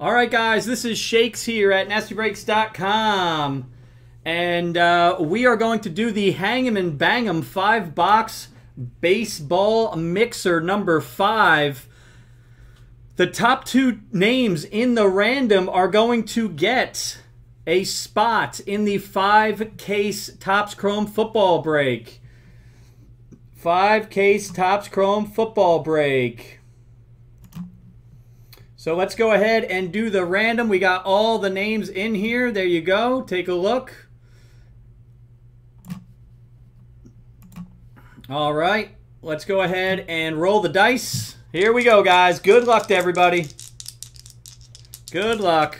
All right, guys, this is Shakes here at NastyBreaks.com. And uh, we are going to do the Hang 'em and Bang 'em five box baseball mixer number five. The top two names in the random are going to get a spot in the five case Topps Chrome football break. Five case Topps Chrome football break. So let's go ahead and do the random. We got all the names in here. There you go. Take a look. All right. Let's go ahead and roll the dice. Here we go, guys. Good luck to everybody. Good luck.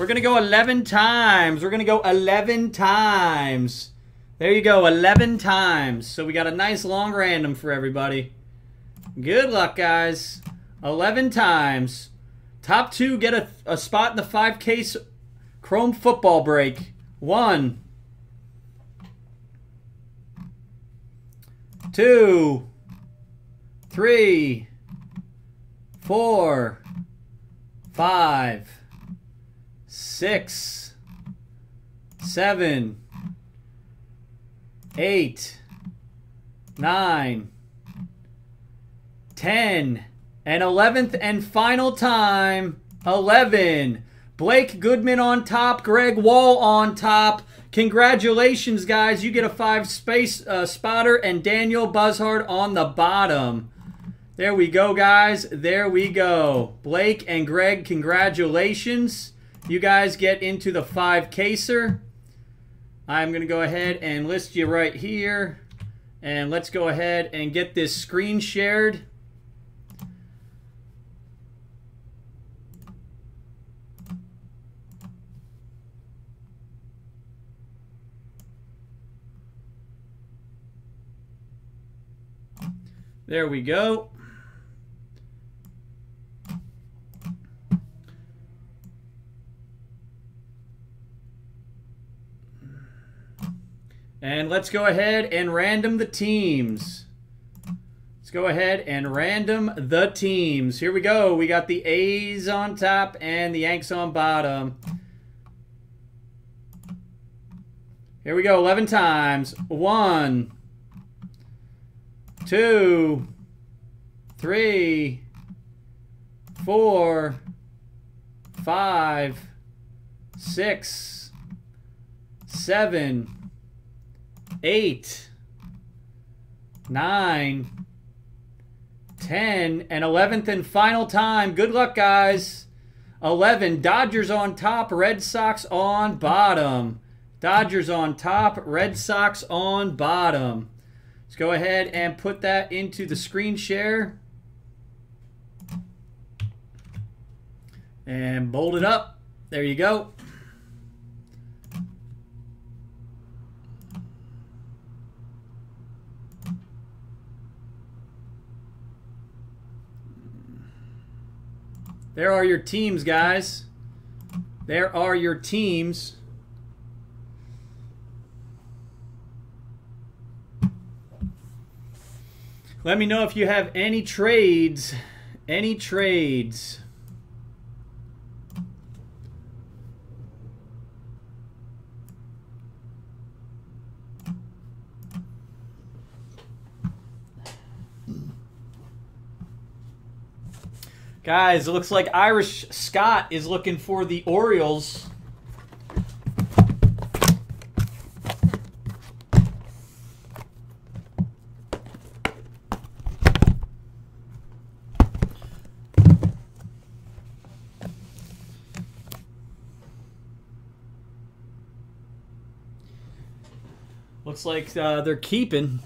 We're going to go 11 times. We're going to go 11 times. There you go, 11 times. So we got a nice long random for everybody. Good luck, guys. 11 times. Top two get a, a spot in the five case Chrome football break. One. Two. Three. Four. Five. Six. Seven. Eight. Nine. Ten. And 11th and final time, 11. Blake Goodman on top, Greg Wall on top. Congratulations, guys. You get a five space uh, spotter and Daniel Buzzard on the bottom. There we go, guys. There we go. Blake and Greg, congratulations. You guys get into the five caser. I'm going to go ahead and list you right here. And let's go ahead and get this screen shared. There we go. And let's go ahead and random the teams. Let's go ahead and random the teams. Here we go. We got the A's on top and the Yanks on bottom. Here we go. 11 times. One two, three, four, five, six, seven, eight, nine, ten, and 11th and final time. Good luck, guys. 11, Dodgers on top, Red Sox on bottom. Dodgers on top, Red Sox on bottom. Let's go ahead and put that into the screen share. And bolt it up. There you go. There are your teams, guys. There are your teams. Let me know if you have any trades. Any trades. Guys, it looks like Irish Scott is looking for the Orioles. Looks like uh, they're keeping.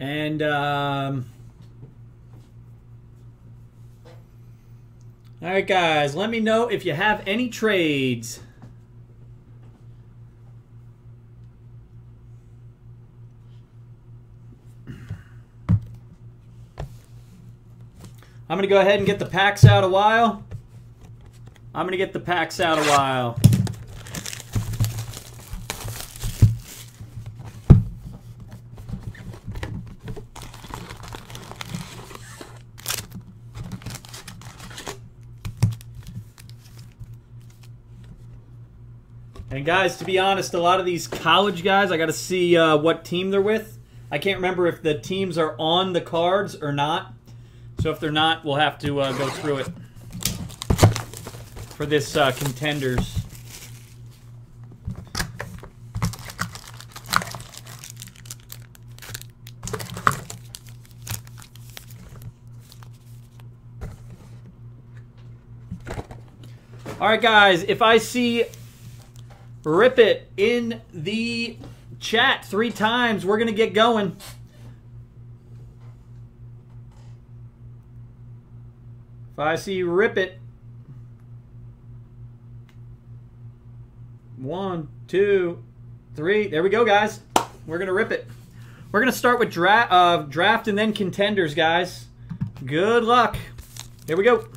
And um, all right, guys, let me know if you have any trades. I'm going to go ahead and get the packs out a while. I'm going to get the packs out a while. And guys, to be honest, a lot of these college guys, I got to see uh, what team they're with. I can't remember if the teams are on the cards or not. So if they're not, we'll have to uh, go through it for this uh, contenders. All right, guys, if I see Rip It in the chat three times, we're going to get going. If I see Rip It, one, two, three. There we go, guys. We're going to rip it. We're going to start with dra uh, draft and then contenders, guys. Good luck. Here we go.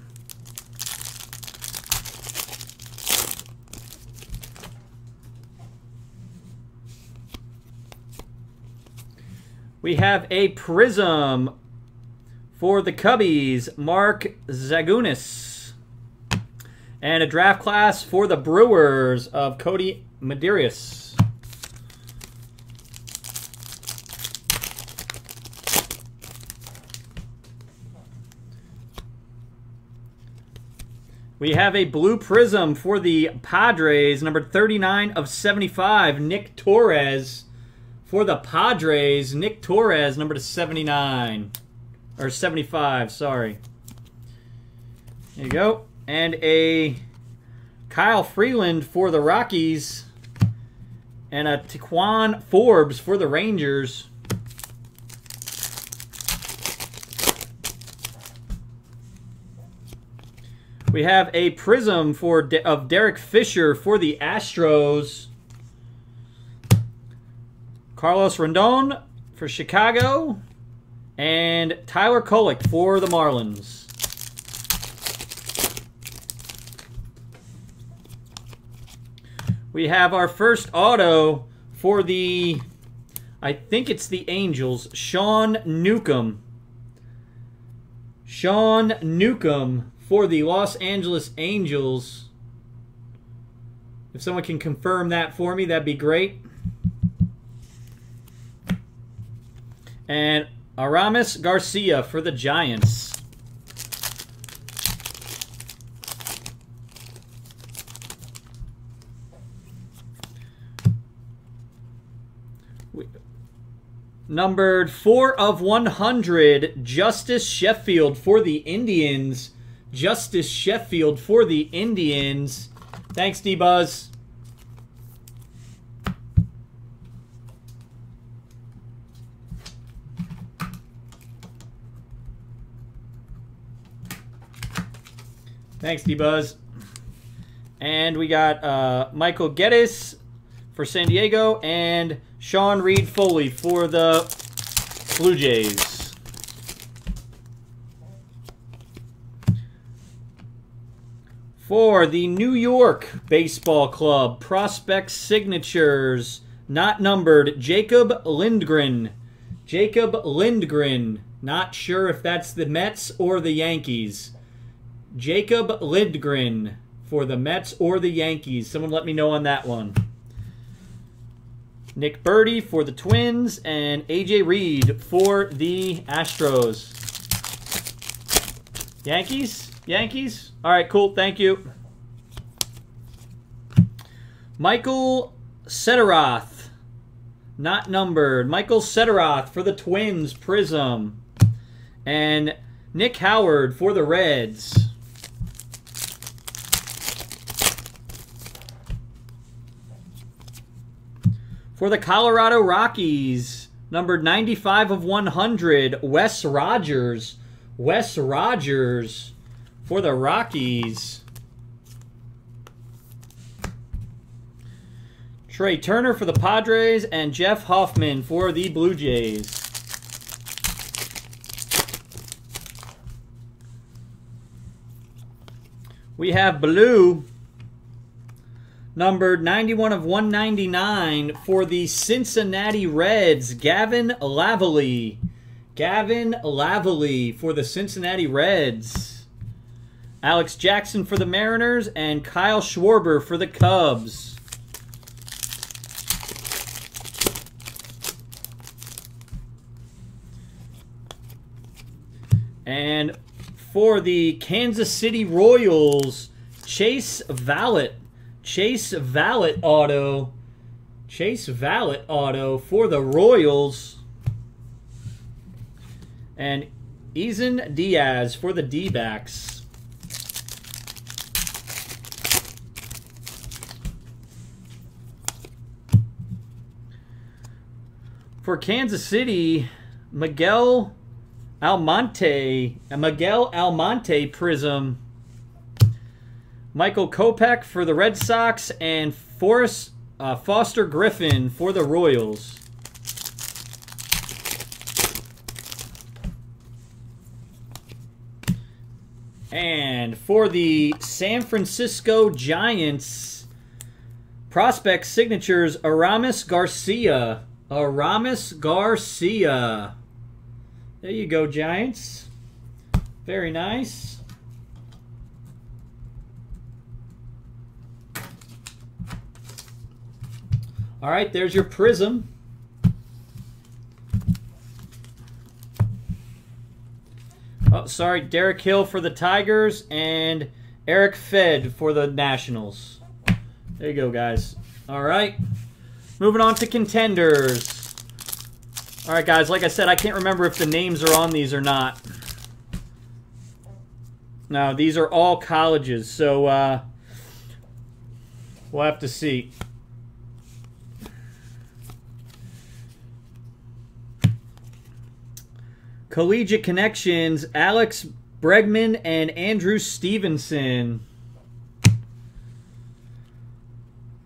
We have a Prism for the Cubbies, Mark Zagunis. And a draft class for the Brewers of Kodi Medeiros. We have a blue prism for the Padres, number 39 of 75, Nick Torres. For the Padres, Nick Torres, number to 79. Or 75, sorry. There you go. And a Kyle Freeland for the Rockies. And a Ti'Quan Forbes for the Rangers. We have a prism for of Derek Fisher for the Astros. Carlos Rodon for Chicago. And Tyler Kolek for the Marlins. We have our first auto for the, I think it's the Angels, Sean Newcomb. Sean Newcomb for the Los Angeles Angels. If someone can confirm that for me, that'd be great. And Aramis Garcia for the Giants. Numbered 4 of 100, Justus Sheffield for the Indians. Justus Sheffield for the Indians. Thanks, D-Buzz. Thanks, D-Buzz. And we got uh, Michael Gettys for San Diego and Sean Reid-Foley for the Blue Jays. For the New York Baseball Club, Prospect Signatures, not numbered, Jacob Lindgren. Jacob Lindgren. Not sure if that's the Mets or the Yankees. Jacob Lindgren for the Mets or the Yankees. Someone let me know on that one. Nick Burdi for the Twins and AJ Reed for the Astros. Yankees? Yankees? All right, cool. Thank you. Michael Cederoth. Not numbered. Michael Cederoth for the Twins, Prism. And Nick Howard for the Reds. For the Colorado Rockies, number 95 of 100, Wes Rogers. Wes Rogers for the Rockies. Trea Turner for the Padres and Jeff Hoffman for the Blue Jays. We have blue numbered 91 of 199 for the Cincinnati Reds, Gavin LaValley. Gavin LaValley for the Cincinnati Reds. Alex Jackson for the Mariners and Kyle Schwarber for the Cubs. And for the Kansas City Royals, Chase Vallot. Chase Vallot auto. Chase Vallot auto for the Royals. And Isan Diaz for the D-backs. For Kansas City, Miguel Almonte, a Miguel Almonte Prism. Michael Kopech for the Red Sox and Forrest uh, Foster Griffin for the Royals. And for the San Francisco Giants, prospect signatures Aramis Garcia. Aramis Garcia. There you go, Giants. Very nice. All right, there's your prism. Oh, sorry, Derek Hill for the Tigers and Eric Fed for the Nationals. There you go, guys. All right. Moving on to contenders. All right, guys, like I said, I can't remember if the names are on these or not. Now, these are all colleges, so uh, we'll have to see. Collegiate Connections, Alex Bregman and Andrew Stevenson.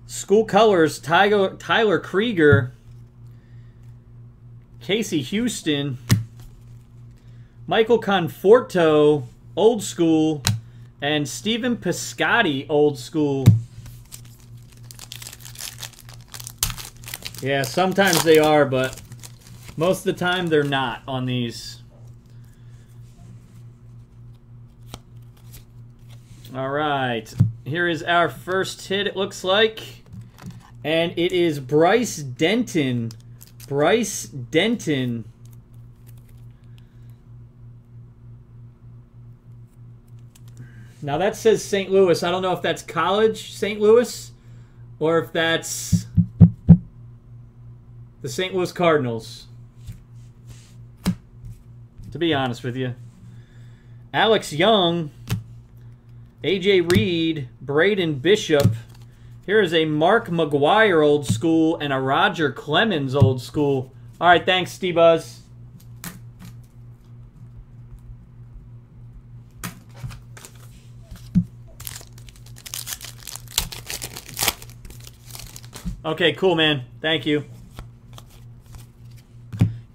School Colors, Tyler, Tyler Krieger, Casey Houston, Michael Conforto, Old School, and Stephen Piscotty, Old School. Yeah, sometimes they are, but most of the time they're not on these. All right. Here is our first hit, it looks like. And it is Bryce Denton. Bryce Denton. Now that says St. Louis. I don't know if that's college St. Louis or if that's the St. Louis Cardinals. To be honest with you. Alex Young AJ Reed, Braden Bishop. Here is a Mark McGwire old school and a Roger Clemens old school. All right, thanks, Steve Buzz. Okay, cool, man. Thank you.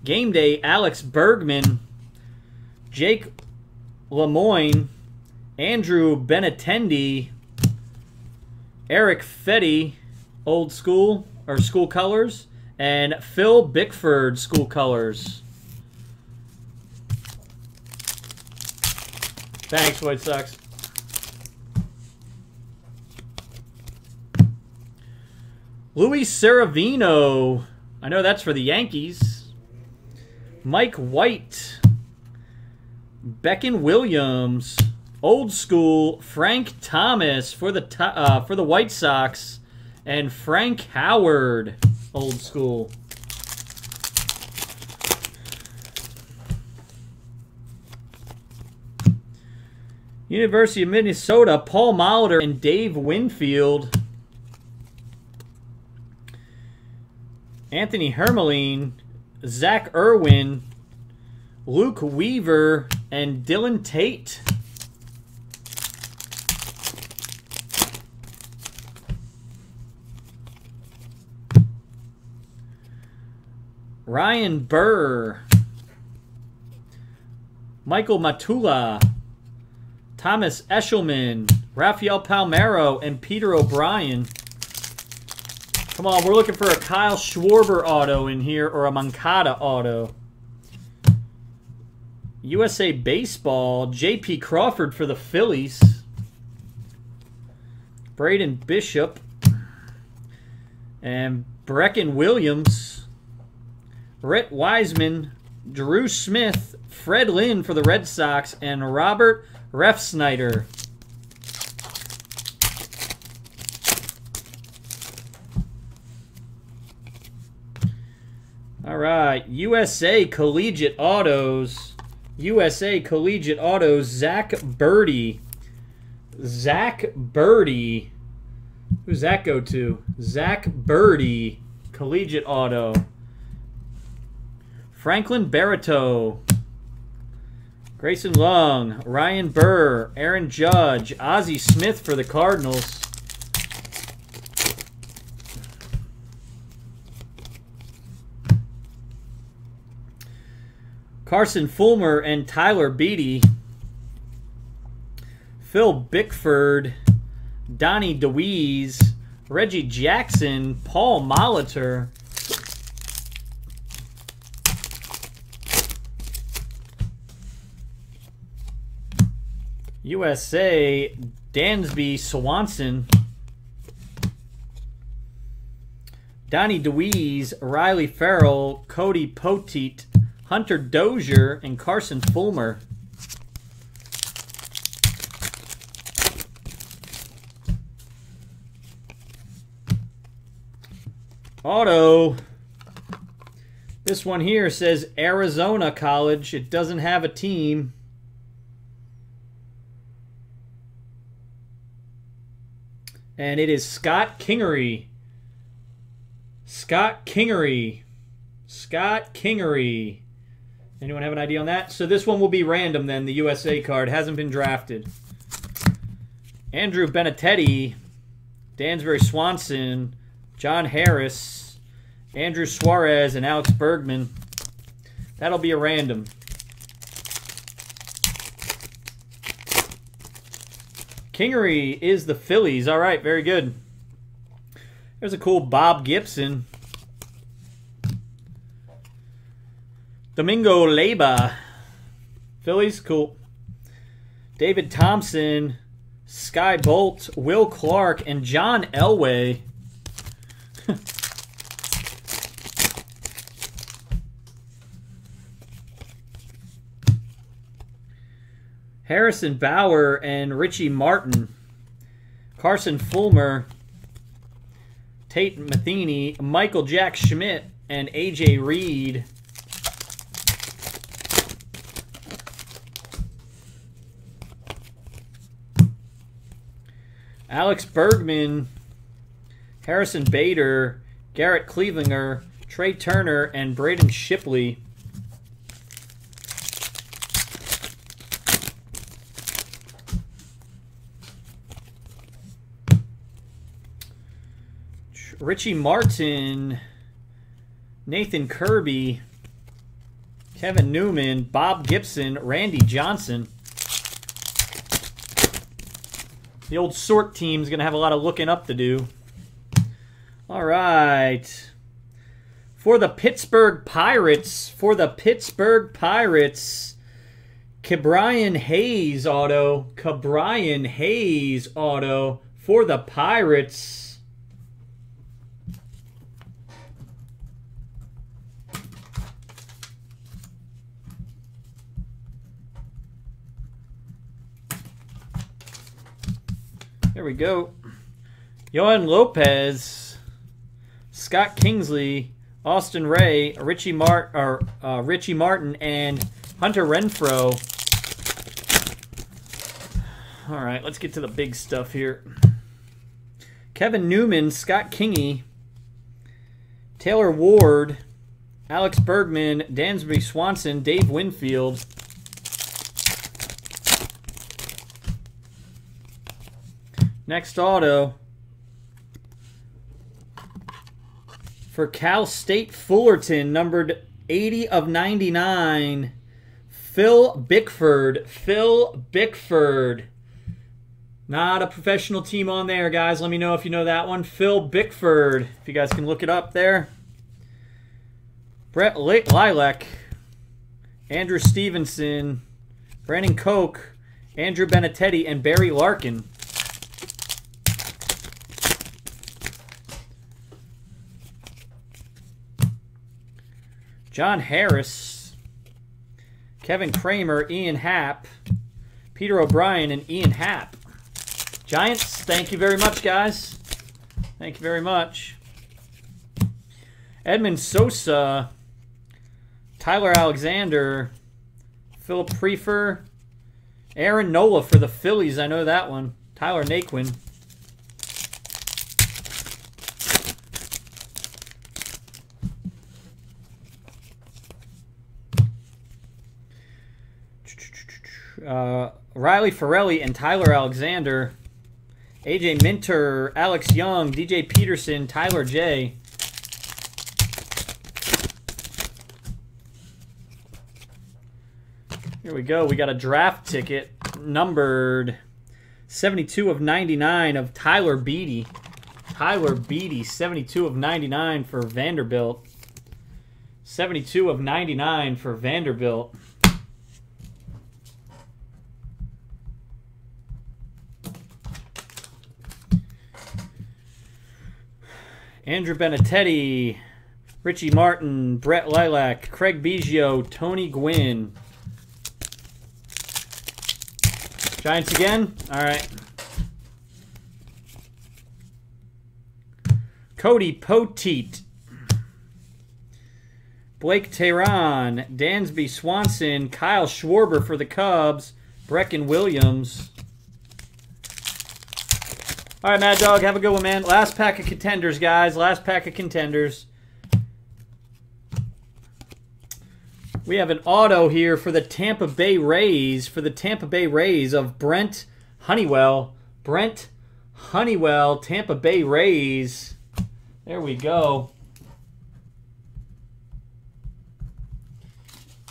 Game day, Alex Bergman, Jake Lemoine, Andrew Benintendi, Eric Fedde, old school or school colors, and Phil Bickford, school colors. Thanks, White Sox. Luis Severino. I know that's for the Yankees. Mike White. Beckon Williams. Old school Frank Thomas for the uh, for the White Sox, and Frank Howard, old school. University of Minnesota, Paul Molitor and Dave Winfield. Anthony Hermelin, Zach Irwin, Luke Weaver, and Dylan Tate. Ryan Burr, Michael Matuella, Thomas Eshelman, Rafael Palmeiro, and Peter O'Brien. Come on, we're looking for a Kyle Schwarber auto in here or a Moncada auto. USA Baseball, J.P. Crawford for the Phillies. Braden Bishop. And Brecken Williams. Brett Wiseman, Drew Smith, Fred Lynn for the Red Sox, and Robert Refsnyder. All right, USA Collegiate Autos. USA Collegiate Autos, Zack Burdi. Zack Burdi. Who's that go to? Zack Burdi, Collegiate Auto. Franklin Barreto. Grayson Long, Ryan Burr, Aaron Judge, Ozzie Smith for the Cardinals. Carson Fulmer and Tyler Beede. Phil Bickford, Donnie DeWeese, Reggie Jackson, Paul Molitor. USA, Dansby Swanson. Donnie DeWeese, Riley Ferrell, Cody Poteet, Hunter Dozier, and Carson Fulmer. Auto. This one here says Arizona College. It doesn't have a team. And it is Scott Kingery. Scott Kingery. Scott Kingery. Anyone have an idea on that? So this one will be random then, the USA card. Hasn't been drafted. Andrew Benintendi. Dansby Swanson. John Harris, Andrew Suarez, and Alex Bergman. That'll be a random. Kingery is the Phillies. All right, very good. There's a cool Bob Gibson. Domingo Leyba. Phillies, cool. David Thompson, Skye Bolt, Will Clark, and John Elway. Harrison Bauer and Richie Martin. Carson Fulmer. Tate Matheny. Michael Jack Schmidt. And A.J. Reed. Alex Bergman. Harrison Bader. Garrett Cleavinger. Trea Turner. And Braden Shipley. Richie Martin, Nathan Kirby, Kevin Newman, Bob Gibson, Randy Johnson. The old sort team's going to have a lot of looking up to do. All right. For the Pittsburgh Pirates, for the Pittsburgh Pirates, Ke'Bryan Hayes auto, Ke'Bryan Hayes auto for the Pirates. We go. Yoan Lopez, Scott Kingsley, Austin Ray, Richie Mart or uh, Richie Martin, and Hunter Renfroe. All right, let's get to the big stuff here. Kevin Newman, Scott Kingy, Taylor Ward, Alex Bergman, Dansby Swanson, Dave Winfield. Next auto. For Cal State Fullerton, numbered 80 of 99. Phil Bickford. Phil Bickford. Not a professional team on there, guys. Let me know if you know that one. Phil Bickford. If you guys can look it up there. Brett Lilek. Andrew Stevenson. Brandon Koch. Andrew Benintendi, And Barry Larkin. John Harris, Kevin Kramer, Ian Happ, Peter O'Brien, and Ian Happ. Giants, thank you very much, guys. Thank you very much. Edmund Sosa, Tyler Alexander, Philip Prefer, Aaron Nola for the Phillies. I know that one. Tyler Naquin. Uh, Riley Ferrelli and Tyler Alexander. AJ Minter, Alex Young, DJ Peterson, Tyler J. Here we go. We got a draft ticket numbered 72 of 99 of Tyler Beede. Tyler Beede, 72 of 99 for Vanderbilt. 72 of 99 for Vanderbilt. Andrew Benintendi, Richie Martin, Brett Lilek, Craig Biggio, Tony Gwynn. Giants again? All right. Cody Poteet. Blake Trahan, Dansby Swanson, Kyle Schwarber for the Cubs, Brecken Williams. All right, Mad Dog, have a good one, man. Last pack of contenders, guys. Last pack of contenders. We have an auto here for the Tampa Bay Rays, for the Tampa Bay Rays of Brent Honeywell. Brent Honeywell, Tampa Bay Rays. There we go.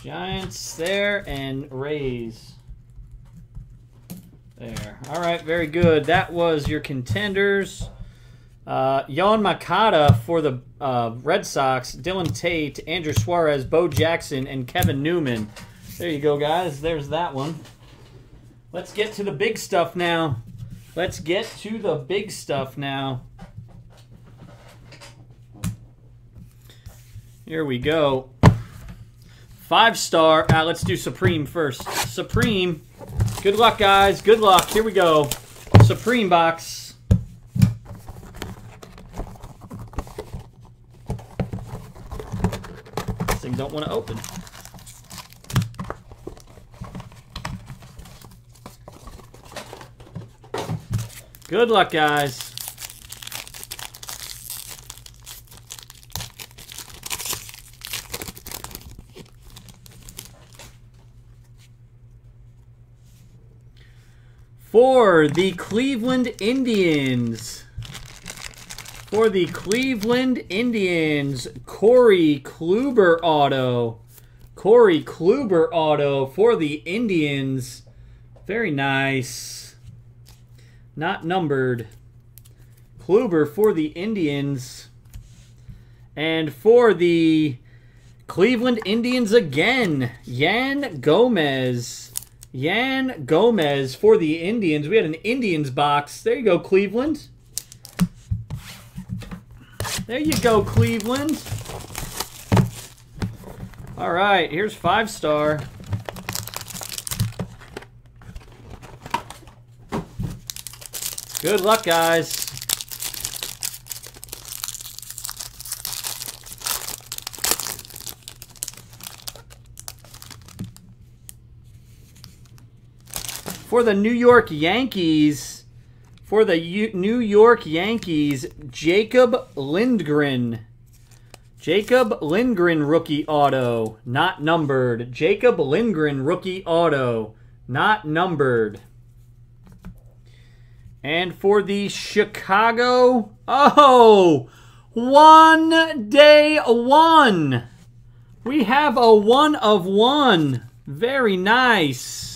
Giants there and Rays. There. All right, very good. That was your contenders. Uh, Yoan Moncada for the uh, Red Sox, Dylan Tate, Andrew Suarez, Bo Jackson, and Kevin Newman. There you go, guys. There's that one. Let's get to the big stuff now. Let's get to the big stuff now. Here we go. Five star. Uh, let's do Supreme first. Supreme. Good luck, guys. Good luck. Here we go. Supreme box. This thing don't want to open. Good luck, guys. For the Cleveland Indians. For the Cleveland Indians, Corey Kluber auto. Corey Kluber auto for the Indians. Very nice. Not numbered. Kluber for the Indians. And for the Cleveland Indians again, Yan Gomes. Yan Gomes for the Indians. We had an Indians box. There you go, Cleveland. There you go, Cleveland. All right, here's five star. Good luck, guys. For the New York Yankees, for the U New York Yankees, Jacob Lindgren. Jacob Lindgren rookie auto, not numbered. Jacob Lindgren rookie auto, not numbered. And for the Chicago, oh, one day one. We have a one of one. Very nice.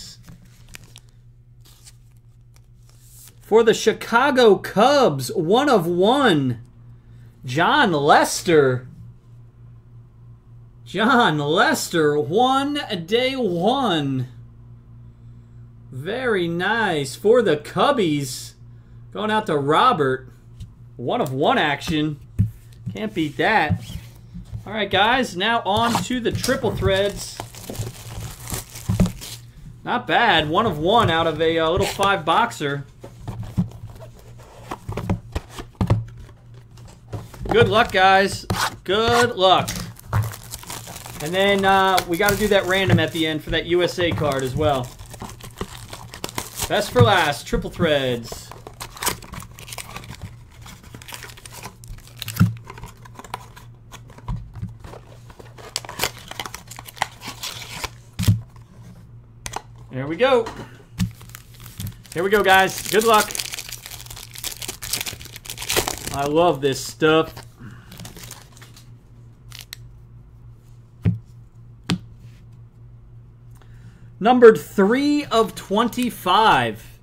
For the Chicago Cubs, one of one. Jon Lester. Jon Lester, one day one. Very nice. For the Cubbies, going out to Robert. One of one action. Can't beat that. All right, guys. Now on to the triple threads. Not bad. One of one out of a uh, little five boxer. Good luck, guys. Good luck. And then uh, we got to do that random at the end for that USA card as well. Best for last, triple threads. There we go. Here we go, guys. Good luck. I love this stuff. Numbered 3 of 25.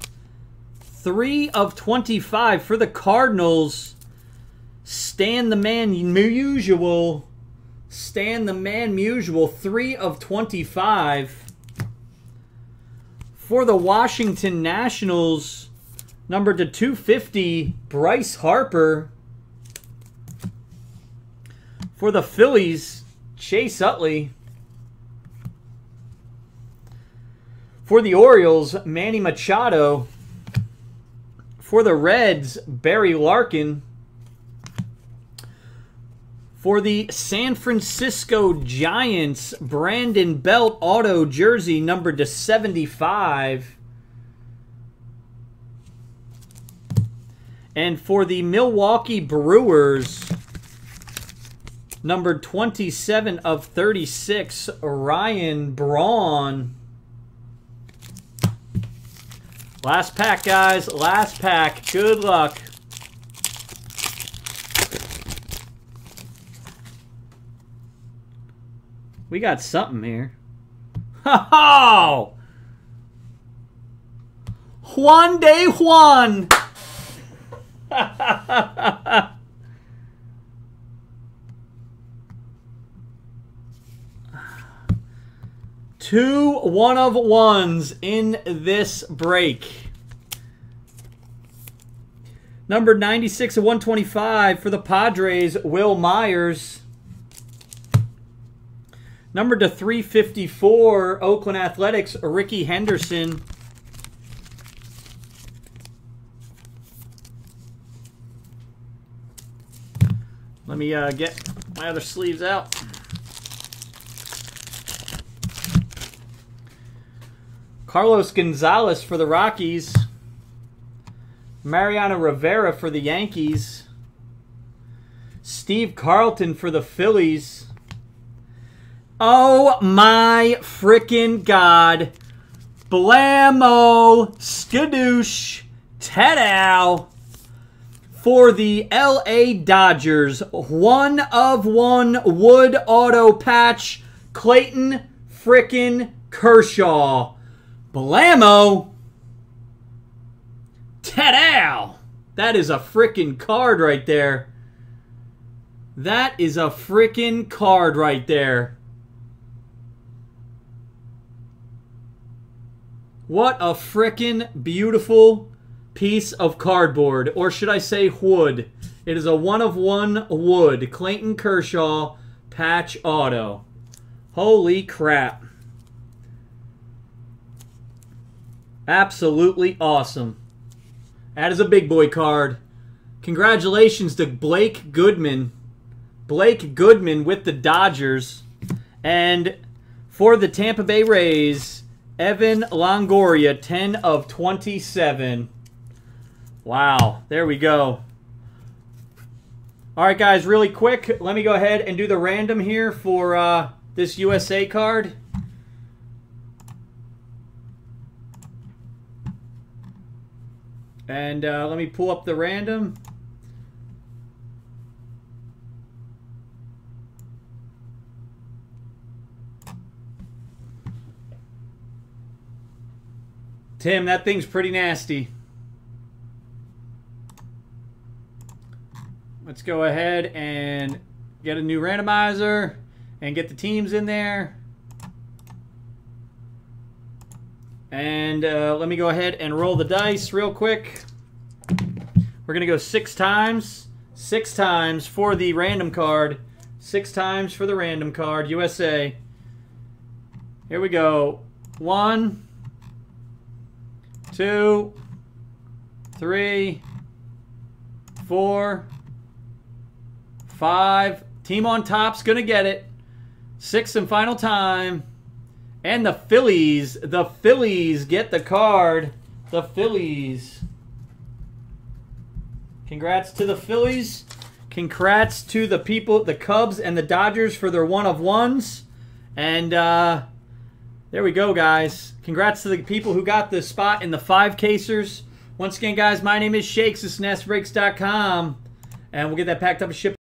3 of 25 for the Cardinals. Stan the man Musial. Stan the man Musial. 3 of 25. For the Washington Nationals, Numbered to 250, Bryce Harper. For the Phillies, Chase Utley. For the Orioles, Manny Machado. For the Reds, Barry Larkin. For the San Francisco Giants, Brandon Belt auto jersey number to 75. And for the Milwaukee Brewers, number 27 of 36, Ryan Braun. Last pack, guys. Last pack. Good luck. We got something here. Ho Juan de Juan! Two one of ones in this break. Number 96 of 125 for the Padres, Wil Myers. Number to 354, Oakland Athletics, Rickey Henderson. Let me uh, get my other sleeves out. Carlos Gonzalez for the Rockies. Mariano Rivera for the Yankees. Steve Carlton for the Phillies. Oh my freaking god. Blammo Skadoosh Tedow for the LA Dodgers. One of one wood auto patch. Clayton frickin' Kershaw. Blammo Tedow. That is a frickin' card right there. That is a frickin' card right there. What a frickin' beautiful piece of cardboard, or should I say wood. It is a one of one wood. Clayton Kershaw patch auto. Holy crap. Absolutely awesome. That is a big boy card. Congratulations to Blake Goodman. Blake Goodman with the Dodgers. And for the Tampa Bay Rays, Evan Longoria, 10 of 27. Wow, there we go. All right, guys, really quick, let me go ahead and do the random here for uh, this USA card. And uh, let me pull up the random. Tim, that thing's pretty nasty. Let's go ahead and get a new randomizer and get the teams in there. And uh, let me go ahead and roll the dice real quick. We're going to go six times. Six times for the random card. Six times for the random card, USA. Here we go. One, two, three, four, five. Team on top's going to get it. Six and final time. And the Phillies. The Phillies get the card. The Phillies. Congrats to the Phillies. Congrats to the people, the Cubs and the Dodgers for their one of ones. And uh, there we go, guys. Congrats to the people who got the spot in the five casers. Once again, guys, my name is Shakes. This is NastyBreaks.com. And we'll get that packed up and shipped.